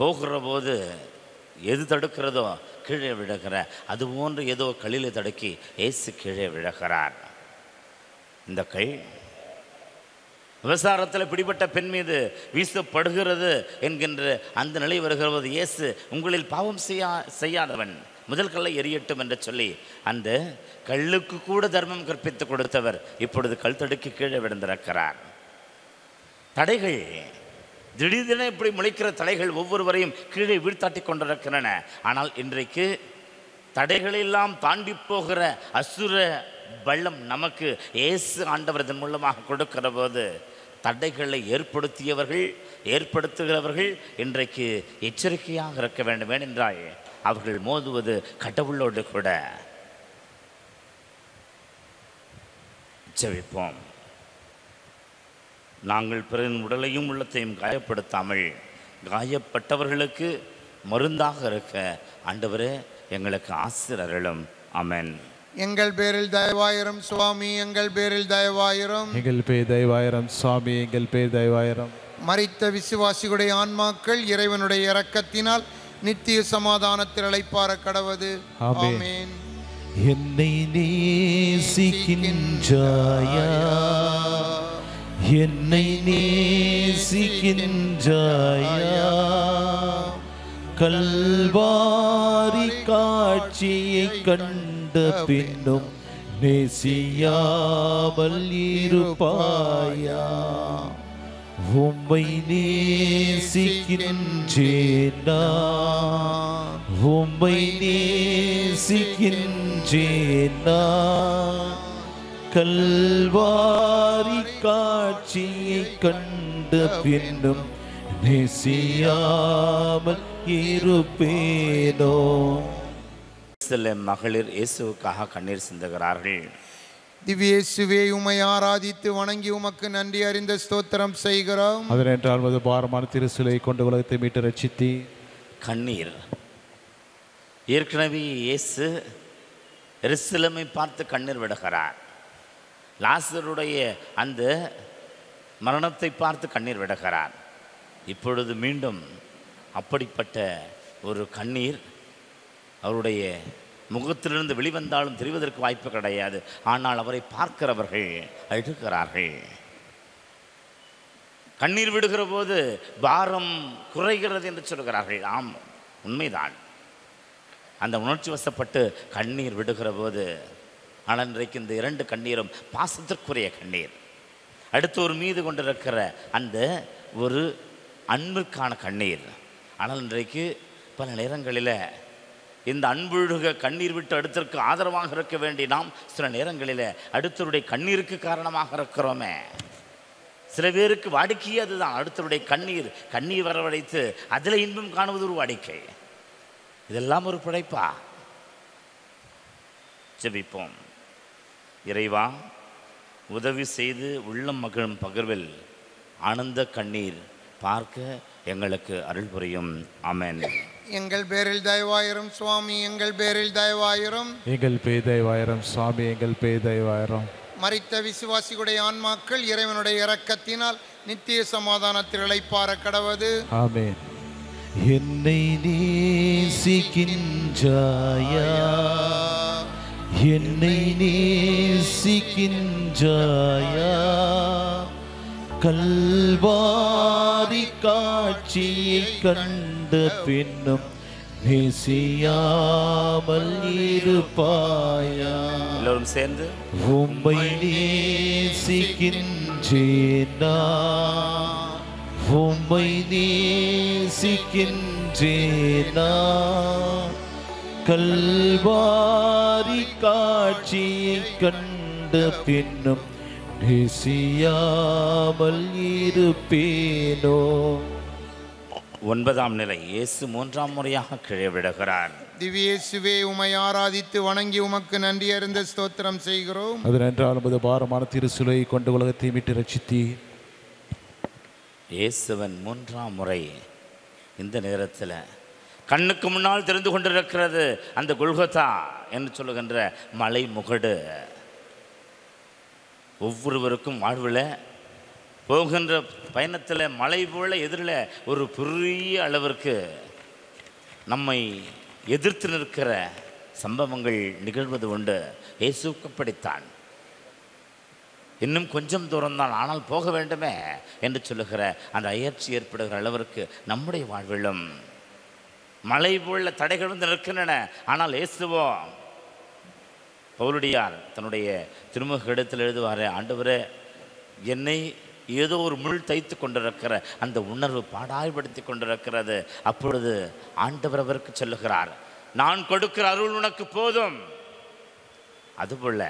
போகிற போது எது தடுக்கிறதோ கீழே விழுகிற அது போன்று ஏதோ கல்லிலே தடுக்கி ஏசு கீழே விழுகிறார். இந்த கை விவசாரத்தில் பிடிபட்ட பெண் மீது வீசப்படுகிறது என்கின்ற அந்த நிலை வருகிறது இயேசு உங்களில் பாவம் செய்யா செய்யாதவன் முதல் கல்லை எரியட்டும் என்று சொல்லி அந்த கல்லுக்கு கூட தர்மம் கற்பித்து கொடுத்தவர் இப்பொழுது கல் தடுக்கி கீழே விழுந்திருக்கிறார். தடைகள் திடீரென இப்படி முளைக்கிற தடைகள் ஒவ்வொருவரையும் கீழே வீழ்த்தாட்டி கொண்டிருக்கின்றன. ஆனால் இன்றைக்கு தடைகளெல்லாம் தாண்டி போகிற அசுர பள்ளம் நமக்கு இயேசு ஆண்டவர் இதன் மூலமாக கொடுக்கிற போது தடைகளை ஏற்படுத்தியவர்கள் ஏற்படுத்துகிறவர்கள் இன்றைக்கு எச்சரிக்கையாக இருக்க வேண்டும். ஏனென்றால் அவர்கள் மோதுவது கடவுளோடு கூட. ஜெபிப்போம். நாங்கள் பிறரின் உடலையும் உள்ளத்தையும் காயப்படுத்தாமல் காயப்பட்டவர்களுக்கு மருந்தாக இருக்க ஆண்டவரே எங்களுக்கு ஆசிரியர்களும் அமேன் எங்கள் பேரில் தயவாயிரம் சுவாமி எங்கள் பேரில் தயவாயிரம். எங்கள் பே தயவாயிரம் சுவாமி எங்கள் பே தயவாயிரம். மரித்த விசுவாசிகளுடைய ஆன்மாக்கள் இறைவனுடைய இரக்கத்தினால் நித்திய சமாதானத்தில் இளைப்பார கடவது. ஆமென். ஆமென். என்னை நேசிக்கின்றாயா? என்னை நேசிக்கின்றாயா? கல்வாரி காட்சியை கண்ட பின்னும் நேசியாமல் இருப்பாயா? உம்மை நேசிக்கின்றேனா? உம்மை நேசிக்கின்றேனா? கல்வாரி காட்சியை கண்ட பின்னும் நேசியாமல் இருப்பேனோ. சில மகளிர் இயேசுவுக்காக கண்ணீர் சிந்துகிறார்கள். திவ்யேசுவே உம்மை ஆராதித்து வணங்கி உமக்கு நன்றி அறிந்த ஸ்தோத்திரம் செய்கிறோம். அதனென்றால் உமது பாரமான திருசிலுவை கொண்டு உலகத்தை மீட்டு ரட்சித்தி. கண்ணீர். ஏற்கனவே இயேசு எருசலேமை பார்த்து கண்ணீர் விடுகிறார். லாசருடைய அந்த மரணத்தை பார்த்து கண்ணீர் விடுகிறார். இப்பொழுது மீண்டும் அப்படிப்பட்ட ஒரு கண்ணீர் அவருடைய முகத்திலிருந்து வெளிவந்தாலும் தெரிவதற்கு வாய்ப்பு கிடையாது. ஆனால் அவரை பார்க்கிறவர்கள் அழுகிறார்கள். கண்ணீர் விடுகிற போது பாரம் குறைகிறது என்று சொல்கிறார்கள். ஆம் உண்மைதான். அந்த உணர்ச்சி வசப்பட்டு கண்ணீர் விடுகிற போது ஆனால் இன்றைக்கு இந்த இரண்டு கண்ணீரும் பாசத்திற்குரிய கண்ணீர். அடுத்து ஒரு மீது கொண்டிருக்கிற அந்த ஒரு அன்பிற்கான கண்ணீர். ஆனால் இன்றைக்கு பல நேரங்களில் இந்த அன்புழுக கண்ணீர் விட்டு அடுத்திற்கு ஆதரவாக இருக்க வேண்டி நாம் சில நேரங்களில் அடுத்தருடைய கண்ணீருக்கு காரணமாக இருக்கிறோமே. சில பேருக்கு வாடிக்கையே அதுதான். அடுத்தருடைய கண்ணீர் கண்ணீர் வரவழைத்து அதில் இன்பம் காணுவது ஒரு வாடிக்கை. இதெல்லாம் ஒரு பிழைப்பா? ஜெபிப்போம். இறைவா உதவி செய்து உள்ளம் மகிழும் பகிர்வில் ஆனந்த கண்ணீர் பார்க்க எங்களுக்கு அருள் புரியும். ஆமென். எங்கள் பேரில் தயவாயிரும் சுவாமி எங்கள் பேரில் தயவாயிரும். எங்கள் பேதைவாயிரம் சுவாமி எங்கள் பேதைவாயிரம் மரித்த விசுவாசிகளுடைய ஆன்மாக்கள் இறைவனுடைய இரக்கத்தினால் நித்திய சமாதானத்தில் இளைப்பார கடவது. ஆமென். என்னை நேசிக்கின்றாயா? என்னை நேசிக்கின்றாயா? கல்வாரி காட்சியை கண்ட பின்னும் நேசியாமல் இருப்பாயா? எல்லோரும் சேர்ந்து உம்மை நேசிக்கின்றேனா? உம்மை நேசிக்கின்றேனா? கல்வாரி காட்சியை கண்ட பின்னும் நேசியாமல் இருப்பேனோ? ஒன்பதாம் நிலை இயேசு மூன்றாம் முறையாக கீழே விடுகிறார் திவ்யேசுவே உமை ஆராதித்து வணங்கி உமக்கு நன்றி அறிந்த ஸ்தோத்திரம் செய்கிறோம். அதனென்றால் உமது பாரமான திருசுலையை கொண்டு உலகத்தை மீட்டு ரட்சித்தீர் இயேசுவன் மூன்றாம் முறை இந்த நேரத்தில் கண்ணுக்கு முன்னால் தெரிந்து கொண்டிருக்கிறது. அந்த குல்கத்தா என்று சொல்லுகின்ற மலை முகடு ஒவ்வொருவருக்கும் வாழ்வில் போகின்ற பயணத்தில் மலை போல எதிரில் ஒரு பெரிய அளவிற்கு நம்மை எதிர்த்து நிற்கிற சம்பவங்கள் நிகழ்வது உண்டு. இயேசுக்கு இன்னும் கொஞ்சம் தூரம்தான் ஆனால் போக வேண்டுமே என்று சொல்லுகிற அந்த அயற்சி ஏற்படுகிற அளவிற்கு நம்முடைய வாழ்விலும் மலை போல தடைகளும் நிற்கின்றன. ஆனால் இயேசுவோ பவுலடியார் தன்னுடைய திருமுக இடத்தில் எழுதுவார் ஆண்டவரே என்னை ஏதோ ஒரு முள் தைத்து கொண்டிருக்கிற அந்த உணர்வு பாடாய்படுத்தி கொண்டிருக்கிறது. அப்பொழுது ஆண்டவர் அவருக்கு சொல்லுகிறார் நான் கொடுக்கிற அருள் உனக்கு போதும். அதுபோல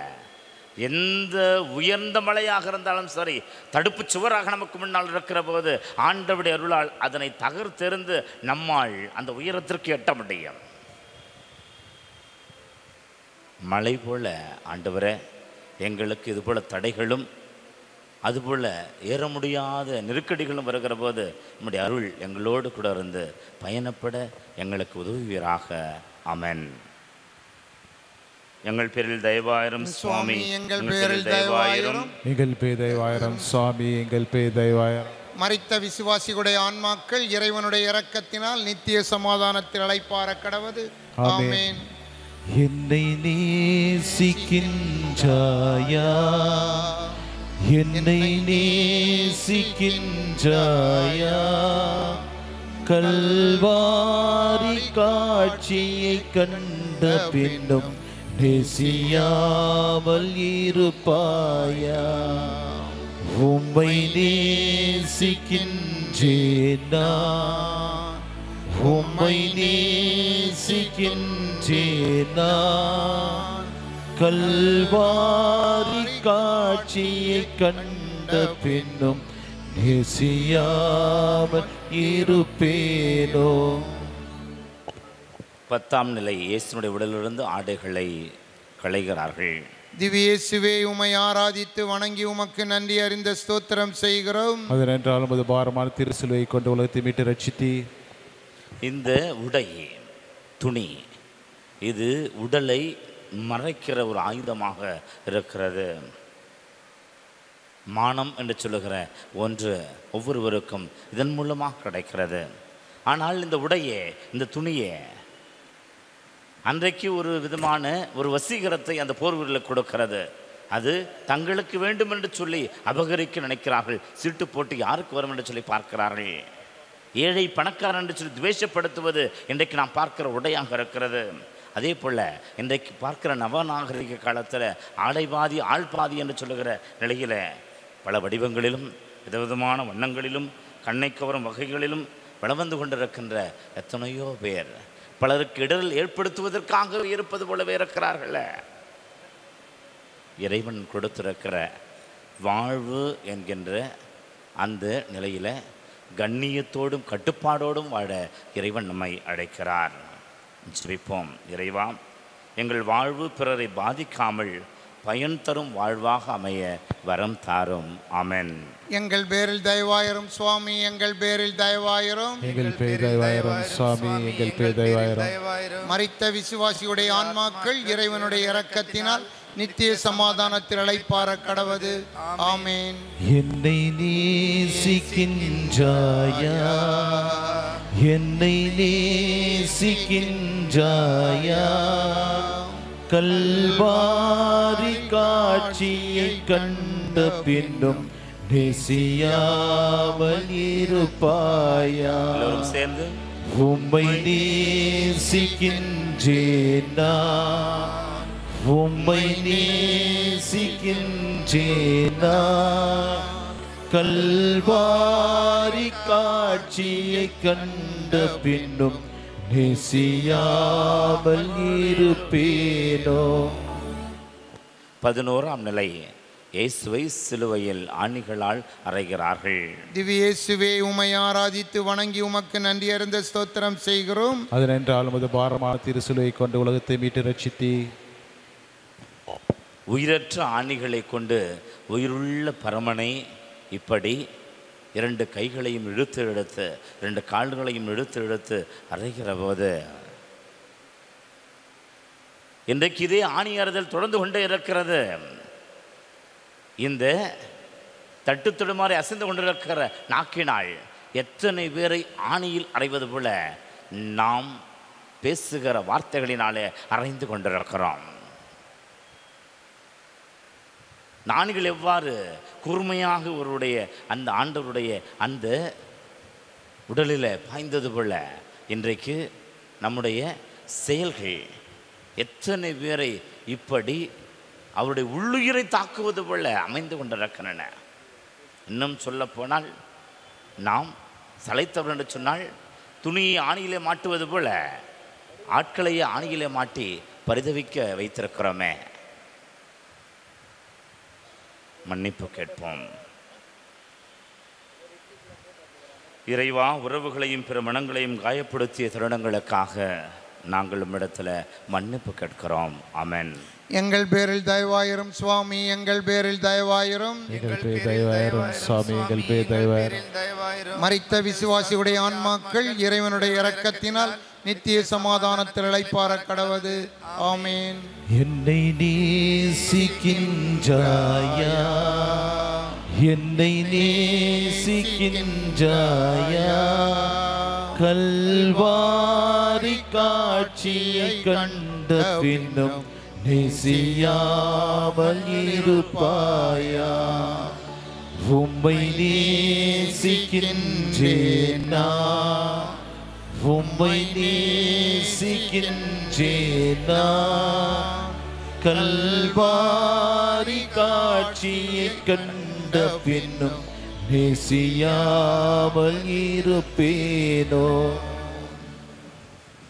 எந்த உயர்ந்த மலையாக இருந்தாலும் சரி தடுப்பு சுவராக நமக்கு முன்னால் இருக்கிற போது ஆண்டவுடைய அருளால் அதனை தகர்த்தெறிந்து நம்மால் அந்த உயரத்திற்கு எட்ட முடியும். மலை போல ஆண்டவரே எங்களுக்கு இதுபோல தடைகளும் அதுபோல் ஏற முடியாத நெருக்கடிகளும் வருகிற போது நம்முடைய அருள் எங்களோடு கூட இருந்து பயணப்பட எங்களுக்கு உதவுவீராக. அமன் எங்கள் பேரில் தயவாயிரம் சுவாமி. எங்கள் பேரில் தயவாயிரும். எங்கள் பேதைவாயிரம் சுவாமி எங்கள் பேதைவாயிரம் மரித்த விசுவாசிகளுடைய ஆன்மாக்கள் இறைவனுடைய இரக்கத்தினால் நித்திய சமாதானத்தில் அழைப்பார கடவது. ஆமென். ஆமென். என்னை நேசிக்கின்றாயா? என்னை நேசிக்கின்றாயா? கல்வாரி காட்சியை கண்ட பின்னும் பேசியாமல் இருப்பாயா? உம்மை நேசிக்கின்றேனா? உம்மை நேசிக்கின்றேனா? கல்வாரி காட்சியை கண்ட பின்னும் நேசியாமல் இருப்பேனோ? பத்தாம் நிலை இயேசுனுடைய உடலிலிருந்து ஆடைகளை களைகிறார்கள். திவ்யேசுவே உமை ஆராதித்து வணங்கி உமக்கு நன்றி அறிந்த ஸ்தோத்திரம் செய்கிறோம். அதனென்றால் உமது பாரமான திருசிலுவை கொண்டு உலகத்தை மீட்டு ரட்சித்தி இந்த உடை துணி இது உடலை மறைக்கிற ஒரு ஆயுதமாக இருக்கிறது. மானம் என்று சொல்லுகிற ஒன்று ஒவ்வொருவருக்கும் இதன் மூலமாக கிடைக்கிறது. ஆனால் இந்த உடையே இந்த துணியே அன்றைக்கு ஒரு விதமான ஒரு வசீகரத்தை அந்த போர் வீரர்களுக்கு கொடுக்கிறது. அது தங்களுக்கு வேண்டும் என்று சொல்லி அபகரிக்க நினைக்கிறார்கள். சீட்டு போட்டு யாருக்கு வரும் என்று சொல்லி பார்க்கிறார்கள். ஏழை பணக்காரன் என்று சொல்லி துவேஷப்படுத்துவது இன்றைக்கு நாம் பார்க்கிற உடையாக இருக்கிறது. அதே போல் இன்றைக்கு பார்க்கிற நவநாகரிக காலத்தில் ஆடை பாதி ஆள் பாதி என்று சொல்லுகிற நிலையில் பல வடிவங்களிலும் விதவிதமான வண்ணங்களிலும் கண்ணை கவரும் வகைகளிலும் வளம் வந்து கொண்டிருக்கின்ற எத்தனையோ பேர் பலருக்கு இடரில் ஏற்படுத்துவதற்காக இருப்பது போலவே இருக்கிறார்கள. இறைவன் கொடுத்திருக்கிற வாழ்வு என்கின்ற அந்த நிலையில் கண்ணியத்தோடும் கட்டுப்பாடோடும் வாழ இறைவன் நம்மை அழைக்கிறார். ஜெபிப்போம். இறைவா எங்கள் வாழ்வு பிறரை பாதிக்காமல் பயன் தரும் வாழ்வாக அமைய வரம் தாரும். ஆமென். எங்கள் பேரில் தயவாயிரும் சுவாமி எங்கள் பேரில் தயவாயிரும். எங்கள் பேர் தயவாயிரம் சுவாமி எங்கள் பேர் தயவாயிரம். மரித்த விசுவாசியுடைய ஆன்மாக்கள் இறைவனுடைய இரக்கத்தினால் நித்திய சமாதானத்தில் இளைப்பார கடவது. ஆமேன். என்னை நேசிக்கின்றாயா? என்னை நேசிக்கின்றாயா? கல்வாரி காட்சியை கண்ட பின்னும் நேசியாமல் இருப்பாயா? சேர்ந்து உம்மை நேசிக்கின்றேனா? உம்மை நேசிக்கின்றேனா? கல்வாரி காட்சியை கண்ட பின்னும் நேசியாமல் இருப்பேனோ? பதினோராம் நிலை. இயேசுவை சிலுவையில் ஆணிகளால் அறைகிறார்கள். திவ்யேசுவே உமை ஆராதித்து வணங்கி உமக்கு நன்றி அறிந்த ஸ்தோத்திரம் செய்கிறோம். அதனென்றால் உமது பாரமான திருசிலுவை கொண்டு உலகத்தை மீட்டு ரட்சித்தீ உயிரற்ற ஆணிகளை கொண்டு உயிருள்ள பரமனை இப்படி இரண்டு கைகளையும் இழுத்து இழுத்து இரண்டு கால்களையும் இழுத்து எடுத்து அறைகிற போது இன்றைக்கு இதே ஆணி அறுதல் தொடர்ந்து கொண்டே இருக்கிறது. இந்த தட்டு தடுமாறி அசைந்து கொண்டிருக்கிற நாக்கினால் எத்தனை பேரை ஆணியில் அடைவது போல நாம் பேசுகிற வார்த்தைகளினாலே அறைந்து கொண்டிருக்கிறோம். நான்கள் எவ்வாறு கூர்மையாக இவருடைய அந்த ஆண்டவருடைய அந்த உடலில் பாய்ந்தது போல இன்றைக்கு நம்முடைய செயல்கள் எத்தனை பேரை இப்படி அவருடைய உள்ளுயிரை தாக்குவது போல அமைந்து கொண்டிருக்கின்றன. இன்னும் சொல்ல போனால் நாம் சளைத்தவர் என்று சொன்னால் துணியை ஆணியிலே மாட்டுவது போல ஆட்களையே ஆணியிலே மாட்டி பரிதவிக்க வைத்திருக்கிறோமே. மன்னிப்பு கேட்போம். இறைவா உறவுகளையும் பிற மனங்களையும் காயப்படுத்திய தருணங்களுக்காக நாங்கள் உம்மிடத்தில் மன்னிப்பு கேட்கிறோம். ஆமென். எங்கள் பேரில் தயவாயிரும் சுவாமி எங்கள் பேரில் தயவாயிரும். எங்கள் பேர் தயவாயிரம் சுவாமி எங்கள் பேர் தயவாயிரம். மரித்த விசுவாசியுடைய ஆன்மாக்கள் இறைவனுடைய இரக்கத்தினால் நித்திய சமாதானத்தில் இழைப்பார கடவது ஆமேன். என்னை நேசிக்கின்றாயா? என்னை நேசிக்கின்றாயா? கல்வாரி காட்சியை கண்ட பின்னும் நேசியாமல் இருப்பாயா? உம்மை நேசிக்கின்றேனா? உம்மை நேசிக்கின்றேனா? கல்வாரி காட்சியை கண்ட பின்னும் நேசியாமல் இருப்பேனோ?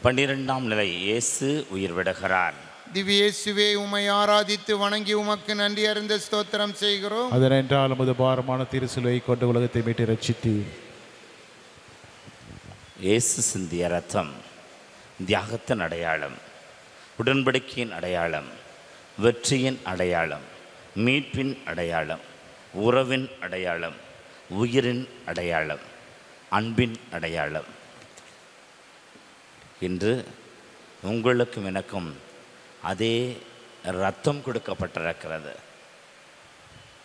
பன்னிரெண்டாம் நிலை இயேசு உயிர் விடுகிறார் திவ்யேசுவே உமை ஆராதித்து வணங்கி உமக்கு நன்றி அறிந்த ஸ்தோத்திரம் செய்கிறோம். அதனென்றால் உமது பாரமான திருசிலுவை கொண்டு உலகத்தை மீட்டு ரட்சித்தீ இயேசு சிந்திய ரத்தம் தியாகத்தின் அடையாளம் உடன்படிக்கையின் அடையாளம் வெற்றியின் அடையாளம் மீட்பின் அடையாளம் உறவின் அடையாளம் உயிரின் அடையாளம் அன்பின் அடையாளம். இன்று உங்களுக்கும் எனக்கும் அதே ரத்தம் கொடுக்கப்பட்டிருக்கிறது.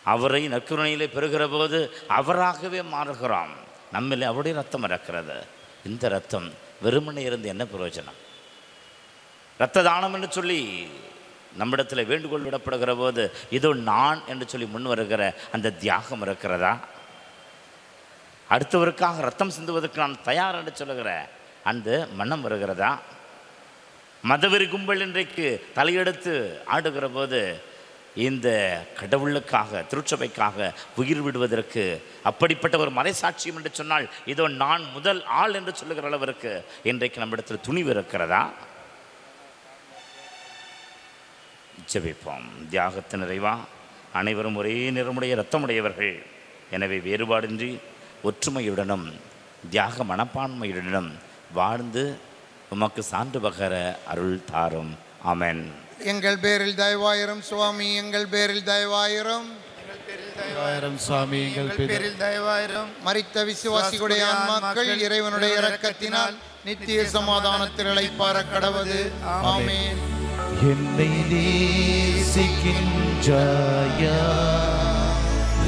அவரை நற்கருணையிலே பெறுகிற போது அவராகவே மாறுகிறோம். நம்மிலே அவருடைய ரத்தம் இருக்கிறது. இந்த ரத்தம் வெறுமனை இருந்து என்ன பிரயோஜனம்? இரத்த தானம் என்று சொல்லி நம்மிடத்தில் வேண்டுகோள் விடப்படுகிற போது இதோ நான் என்று சொல்லி முன் வருகிற அந்த தியாகம் இருக்கிறதா? அடுத்தவருக்காக ரத்தம் சிந்துவதற்கு நான் தயார் என்று சொல்லுகிற அந்த மனம் வருகிறதா? மதவெறி கும்பல் இன்றைக்கு தலையெடுத்து ஆடுகிற போது இந்த கடவுளுக்காக திருச்சபைக்காக உயிர் விடுவதற்கு அப்படிப்பட்ட ஒரு மறைசாட்சியம் என்று சொன்னால் இதோ நான் முதல் ஆள் என்று சொல்லுகிற அளவிற்கு இன்றைக்கு நம்மிடத்தில் துணிவு இருக்கிறதா? ஜபிப்போம். தியாகத்து நிறைவா? அனைவரும் ஒரே நிறமுடைய இரத்தமுடையவர்கள். எனவே வேறுபாடின்றி ஒற்றுமையுடனும் தியாக மனப்பான்மையுடனும் வாழ்ந்து உமக்கு சான்று பகர அருள் தாரும். அமென் எங்கள் பேரில் தயவாயிரம் சுவாமி எங்கள் பேரில் தயவாயிரம். ஆயிரம் சுவாமி எங்கள் பேரில் தயவாயிரம். மரித்த விசுவாசிகளுடைய ஆன்மாக்கள் இறைவனுடைய இரக்கத்தினால் நித்திய சமாதானத்தில் இளைப்பார கடவது ஆமென். என்னை நேசிக்கின்றாயா?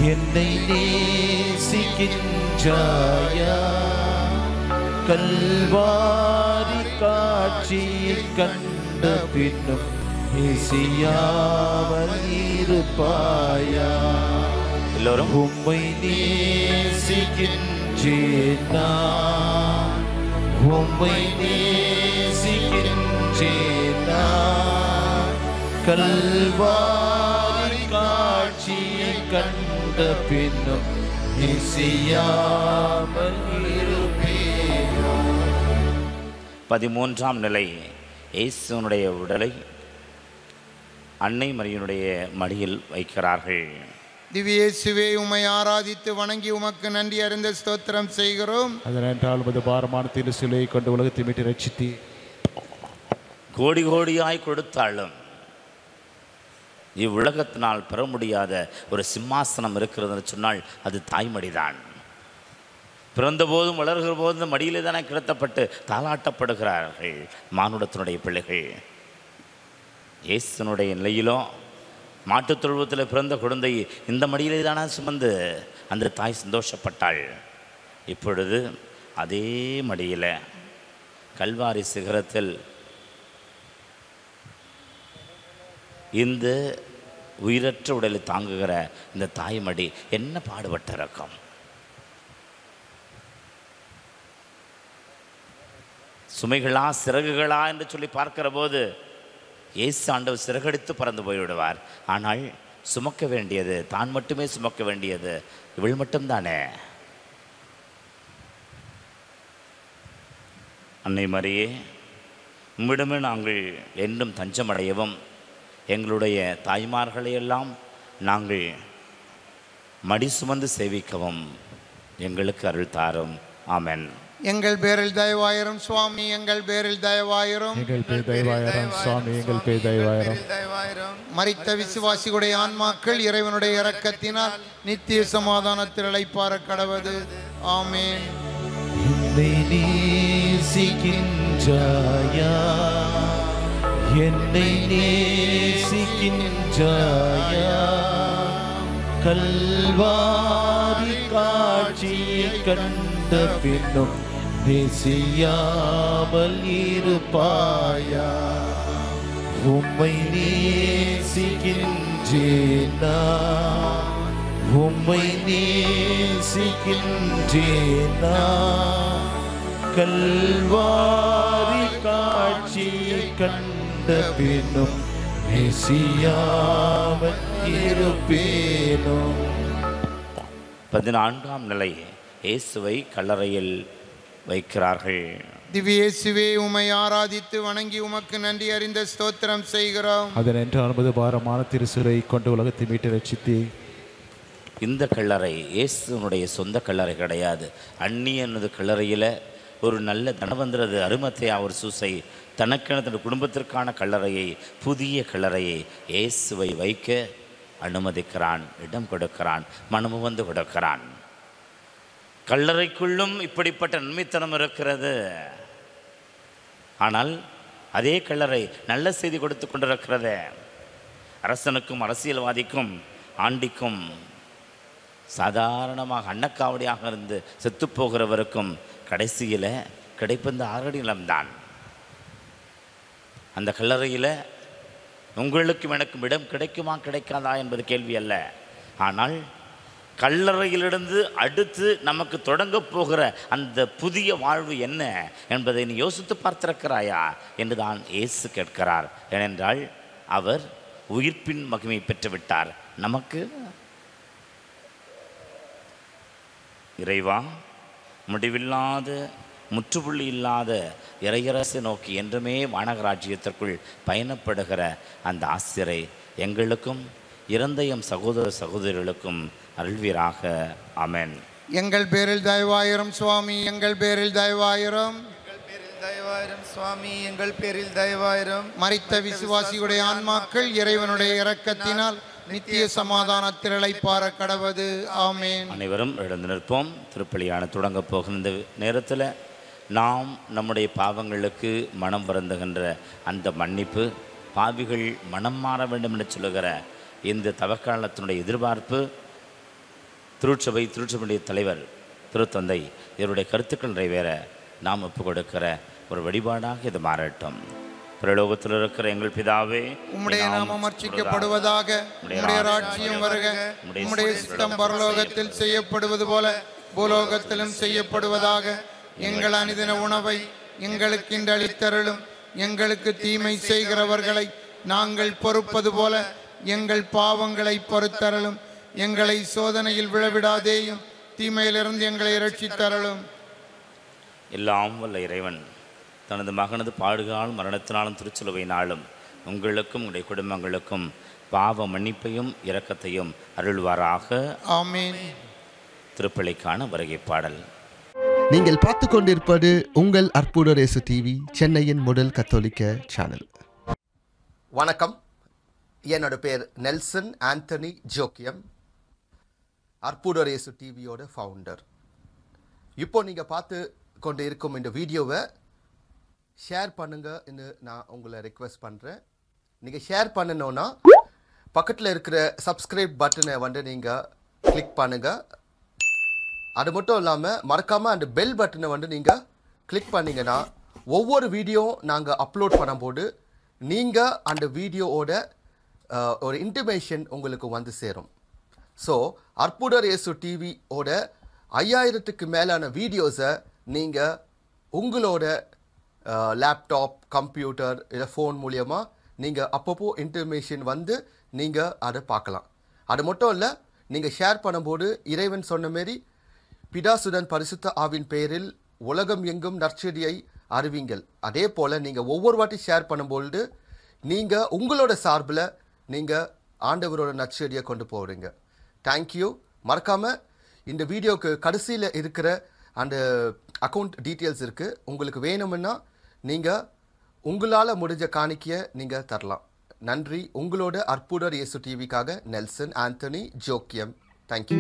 என்னை நேசிக்கின்றாயா? கல்வாரி காட்சியில் கண்ட பின்னும் நேசியாமல் இருப்பாயா எல்லோரும் உம்மை நேசிக்கின்றேன். உம்மை நேசிக்கின்றேன். கல்வாரி காட்சியை கண்ட பின்னும் நேசியாமல் இருப்பேனோ பதிமூன்றாம் நிலை இயேசுனுடைய உடலை அன்னை மரியனுடைய மடியில் வைக்கிறார்கள். திவ்யேசுவே உம்மை ஆராதித்து வணங்கி உமக்கு நன்றி அறிந்த ஸ்தோத்திரம் செய்கிறோம். அதனென்றால் உமது பாரமான திரு சிலுவையை கொண்டு உலகத்தை மீட்டு ரட்சித்தி கோடி கோடியாய் கொடுத்தாலும் இவ்வுலகத்தினால் பெற முடியாத ஒரு சிம்மாசனம் இருக்கிறதுன்னு சொன்னால் அது தாய்மடிதான். பிறந்த போதும் வளர்கிற போதும் மடியிலே தானே கிடத்தப்பட்டு தாளாட்டப்படுகிறார்கள் மானுடத்தினுடைய பிள்ளைகள். இயேசுனுடைய நிலையிலும் மாட்டுத் தொழுவத்தில் பிறந்த குழந்தை இந்த மடியிலே தானே சுமந்து அந்த தாய் சந்தோஷப்பட்டாள். இப்பொழுது அதே மடியில் கல்வாரி சிகரத்தில் இந்த உயிரற்ற உடலை தாங்குகிற இந்த தாய்மடி என்ன பாடுபட்ட ரக்கம் சுமைகளா சிறகுகளா என்று சொல்லி பார்க்கிற போது இயேசு ஆண்டவர் சிறகடித்து பறந்து போய்விடுவார். ஆனால் சுமக்க வேண்டியது தான் மட்டுமே சுமக்க வேண்டியது இவள் மட்டும்தானே? அன்னை மாதிரியே உம்மிடமே நாங்கள் என்றும் தஞ்சமடையவும் எங்களுடைய தாய்மார்களையெல்லாம் நாங்கள் மடி சுமந்து சேவிக்கவும் எங்களுக்கு அருள் தாரும். ஆமென். எங்கள் பேரில் தயவாயிரம் சுவாமி எங்கள் பேரில் தயவாயிரம். எங்கள் பேர் தயவாயிரம் சுவாமி எங்கள் பேர் தயவாயிரம். மரித்த விசுவாசிகளுடைய ஆன்மாக்கள் இறைவனுடைய இரக்கத்தினால் நித்திய சமாதானத்தில் இளைப்பார கடவது. ஆமென். என்னை நேசிக்கின்றாயா? கல்வாரி காட்சியை கண்ட பின்னும் நீ செய்யாமல் இருப்பாயா? உம்மை நேசிக்கின்றேனா? உம்மை நேசிக்கின்றேனா? கல்வாரி காட்சியை கண்ட பின்னும் நேசியாமல் இருப்பேனோ? பதினான்காம் நிலை இயேசுவை கல்லறையில் வைக்கிறார்கள். திவ்யேசுவே உம்மை ஆராதித்து வணங்கி உமக்கு நன்றி அறிந்த ஸ்தோத்திரம் செய்கிறோம். அதனென்று அனுமதி பாரமான திருசுரை கொண்டு உலகத்தை மீட்டு ரட்சித்தே. இந்த கல்லறை இயேசுனுடைய சொந்த கல்லறை கிடையாது. அந்நியனது கல்லறையில் ஒரு நல்ல தனவந்திரது அருமத்தையா ஒரு சூசை தனக்கென தன் குடும்பத்திற்கான கல்லறையை புதிய கல்லறையை இயேசுவை வைக்க அனுமதிக்கிறான் இடம் கொடுக்கிறான் மனமு வந்து கொடுக்கிறான். கல்லறைக்குள்ளும் இப்படிப்பட்ட நன்மைத்தனம் இருக்கிறது. ஆனால் அதே கல்லறை நல்ல செய்தி கொடுத்து கொண்டிருக்கிறது. அரசனுக்கும் அரசியல்வாதிக்கும் ஆண்டிக்கும் சாதாரணமாக அன்னக்காவடியாக இருந்து செத்துப்போகிறவருக்கும் கடைசியில் கிடைப்பது ஆறடி நிலம்தான். அந்த கல்லறையில் உங்களுக்கும் எனக்கும் இடம் கிடைக்குமா கிடைக்காதா என்பது கேள்வி அல்ல. ஆனால் கல்லறையிலிருந்து அடுத்து நமக்கு தொடங்கப் போகிற அந்த புதிய வாழ்வு என்ன என்பதை நீ யோசித்து பார்த்திருக்கிறாயா என்று தான் இயேசு கேட்கிறார். ஏனென்றால் அவர் உயிர்ப்பின் மகிமை பெற்றுவிட்டார். நமக்கு இறைவா முடிவில்லாத முற்றுப்புள்ளி இல்லாத இறையரசு நோக்கி என்றுமே வானகராஜ்யத்திற்குள் பயணப்படுகிற அந்த ஆசிரியரை எங்களுக்கும் இறந்தயம் சகோதர சகோதரிகளுக்கும் அருள்வீராக. அமேன் எங்கள் பேரில் தயவாயிரம் சுவாமி எங்கள் பேரில் தயவாயிரம். தயவாயிரம் சுவாமி எங்கள் பேரில் தயவாயிரம். மரித்த விசுவாசியுடைய ஆன்மாக்கள் இறைவனுடைய இரக்கத்தினால் நித்திய சமாதானத்தில் இளைப்பார கடவது. ஆமேன். அனைவரும் எழுந்து நிற்போம். திருப்பலியான தொடங்கப் போகிற இந்த நேரத்தில் நாம் நம்முடைய பாவங்களுக்கு மனம் வருந்துகின்ற அந்த மன்னிப்பு பாவிகள் மனம் மாற வேண்டும் என்று சொல்லுகிற இந்த தவக்காலத்தினுடைய எதிர்பார்ப்பு திருச்சபை திருச்சபையுடைய தலைவர் திருத்தந்தை இவருடைய கருத்துக்கள் நிறைவேற நாம் ஒப்புக் கொடுக்கிற ஒரு வழிபாடாக இது மாறட்டும். பிரலோகத்தில் இருக்கிற எங்கள் பிதாவே உம்முடைய நாமம் அர்ச்சிக்கப்படுவதாக உம்முடைய ராட்சியம் வருக. உம்முடைய சித்தம் பரலோகத்தில் செய்யப்படுவது போல பூலோகத்திலும் செய்யப்படுவதாக. எங்கள் அனிதின உணவை எங்களுக்கு இன்று அளித்தருளும். எங்களுக்கு தீமை செய்கிறவர்களை நாங்கள் பொறுப்பது போல எங்கள் பாவங்களை பொறுத்தருளும். எங்களை சோதனையில் விழவிடாதேயும் தீமையிலிருந்து எங்களை ரட்சித்தருளும் எல்லாம் வல்ல இறைவன் தனது மகனது பாடுகாலும் மரணத்தினாலும் திருச்சிலுவையினாலும் உங்களுக்கும் உங்களுடைய குடும்பங்களுக்கும் பாவ மன்னிப்பையும் இரக்கத்தையும் அருள்வாராக. ஆமீன். திருப்பலிக்கான வருகை பாடல். நீங்கள் பார்த்து கொண்டிருப்பது உங்கள் அற்புத ரேசு டிவி சென்னையின் முதல் கத்தோலிக்க சேனல் வணக்கம். என்னோட பேர் நெல்சன் ஆண்டனி ஜோக்கியம். அற்புதரேசு டிவியோட ஃபவுண்டர் இப்போ நீங்கள் பார்த்து கொண்டு இருக்கும் இந்த வீடியோவை ஷேர் பண்ணுங்கன்னு நான் உங்களை ரெக்வெஸ்ட் பண்ணுறேன் நீங்கள் ஷேர் பண்ணணுன்னா பக்கத்தில் இருக்கிற சப்ஸ்கிரைப் பட்டனை வந்து நீங்கள் கிளிக் பண்ணுங்கள் அது மட்டும் இல்லாமல் மறக்காமல் அந்த பெல் பட்டனை வந்து நீங்கள் கிளிக் பண்ணிங்கன்னா ஒவ்வொரு வீடியோ நாங்கள் அப்லோட் பண்ணும்போது நீங்கள் அந்த வீடியோவோட ஒரு இன்டிமேஷன் உங்களுக்கு வந்து சேரும். ஸோ அற்புடர் இயேசு டிவியோட ஐயாயிரத்துக்கு மேலான வீடியோஸை நீங்கள் உங்களோட லேப்டாப் கம்ப்யூட்டர் இல்லை ஃபோன் மூலியமாக நீங்கள் அப்பப்போ இன்டர்மேஷன் வந்து நீங்கள் அதை பார்க்கலாம். அது மட்டும் இல்லை நீங்கள் ஷேர் பண்ணும்போது இறைவன் சொன்ன மாரி பிடாசுடன் பரிசுத்த ஆவின் பெயரில் உலகம் எங்கும் நற்செடியை அறிவிங்கள். அதே போல் நீங்கள் ஒவ்வொரு வாட்டி ஷேர் பண்ணும்பொழுது நீங்கள் உங்களோட சார்பில் நீங்கள் ஆண்டவரோட நற்செடியை கொண்டு போகிறீங்க தேங்க்யூ மறக்காமல் இந்த வீடியோக்கு கடைசியில் இருக்கிற அந்த அக்கௌண்ட் டீட்டெயில்ஸ் இருக்குது உங்களுக்கு வேணும்னா நீங்கள் உங்களால் முடிஞ்ச காணிக்கையை நீங்கள் தரலாம். நன்றி. உங்களோட அற்புதர் இயேசு டிவிக்காக நெல்சன் ஆண்டனி ஜோக்கியம். தேங்க்யூ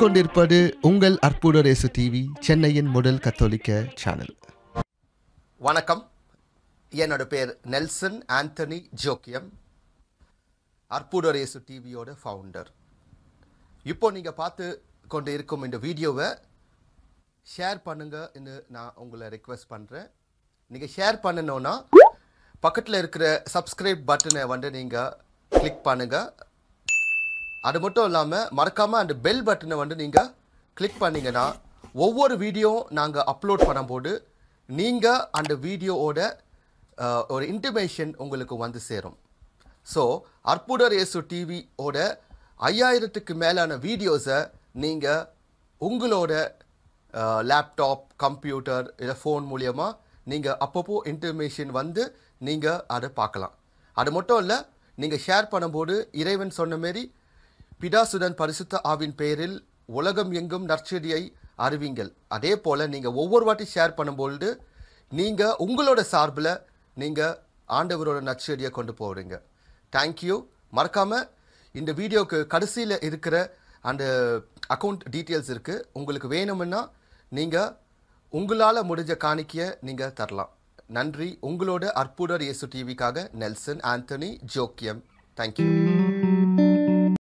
கொண்டிருப்பது உங்கள் அற்புத ரேசு டிவி சென்னையின் முதல் கத்தோலிக்க சேனல் வணக்கம். என்னோட பேர் நெல்சன் ஆண்டனி ஜோக்கியம் அற்புதரேசு டிவியோட ஃபவுண்டர் இப்போ நீங்கள் பார்த்து கொண்டு இருக்கும் இந்த வீடியோவை ஷேர் பண்ணுங்கன்னு நான் உங்களை ரெக்வெஸ்ட் பண்ணுறேன் நீங்கள் ஷேர் பண்ணணுன்னா பக்கத்தில் இருக்கிற சப்ஸ்கிரைப் பட்டனை வந்து நீங்கள் கிளிக் பண்ணுங்கள் அது மட்டும் இல்லாமல் மறக்காமல் அந்த பெல் பட்டனை வந்து நீங்கள் கிளிக் பண்ணீங்கன்னா ஒவ்வொரு வீடியோ நாங்கள் அப்லோட் பண்ணும்போது நீங்கள் அந்த வீடியோவோட ஒரு இன்டிமேஷன் உங்களுக்கு வந்து சேரும். ஸோ அற்புதர் இயேசு டிவியோட ஐயாயிரத்துக்கு மேலான வீடியோஸை நீங்கள் உங்களோட லேப்டாப் கம்ப்யூட்டர் இல்லை ஃபோன் மூலியமாக நீங்கள் அப்பப்போ இன்டர்மேஷன் வந்து நீங்கள் அதை பார்க்கலாம். அது மட்டும் இல்லை நீங்கள் ஷேர் பண்ணும்போது இறைவன் சொன்ன மாரி பிதாசுடன் பரிசுத்த ஆவின் பெயரில் உலகம் எங்கும் நற்செடியை அறிவிங்கள். அதே போல் நீங்கள் ஒவ்வொரு வாட்டி ஷேர் பண்ணும்பொழுது நீங்கள் உங்களோட சார்பில் நீங்கள் ஆண்டவரோட நற்செடியை கொண்டு போகிறீங்க தேங்க்யூ மறக்காமல் இந்த வீடியோக்கு கடைசியில் இருக்கிற அந்த அக்கௌண்ட் டீட்டெயில்ஸ் இருக்குது உங்களுக்கு வேணும்னா நீங்கள் உங்களால் முடிஞ்ச காணிக்கையை நீங்கள் தரலாம். நன்றி. உங்களோட அற்புதர் இயேசு டிவிக்காக Nelson Anthony Joachim. Thank you